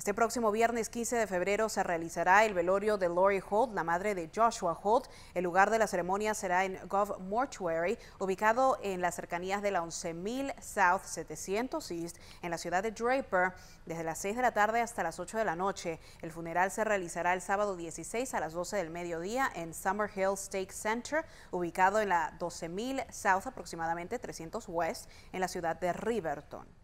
Este próximo viernes 15 de febrero se realizará el velorio de Lori Holt, la madre de Joshua Holt. El lugar de la ceremonia será en Gov Mortuary, ubicado en las cercanías de la 11.000 South 700 East, en la ciudad de Draper, desde las 6 de la tarde hasta las 8 de la noche. El funeral se realizará el sábado 16 a las 12 del mediodía en Summer Hill Stake Center, ubicado en la 12.000 South, aproximadamente 300 West, en la ciudad de Riverton.